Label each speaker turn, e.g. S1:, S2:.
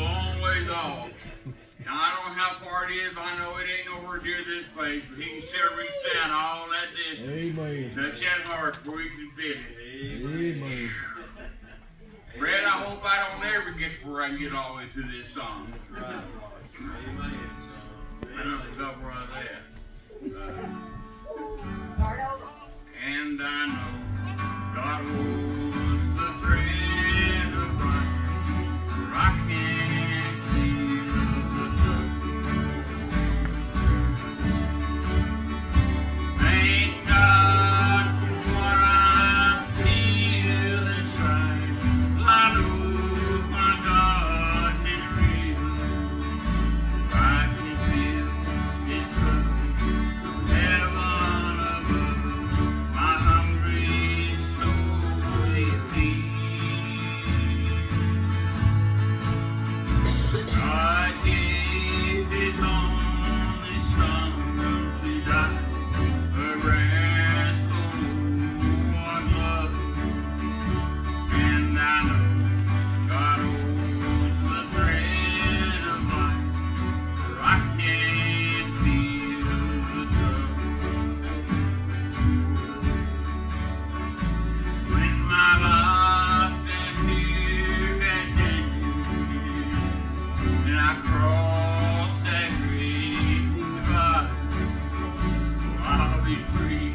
S1: long ways off. Now, I don't know how far it is. I know it ain't nowhere near this place, but he can still reach down all that distance.
S2: Amen.
S1: Touch that heart where he can feel it.
S2: Amen. Amen.
S1: Fred, I hope I don't ever get where I get all into this song.
S3: Right.
S1: Cross that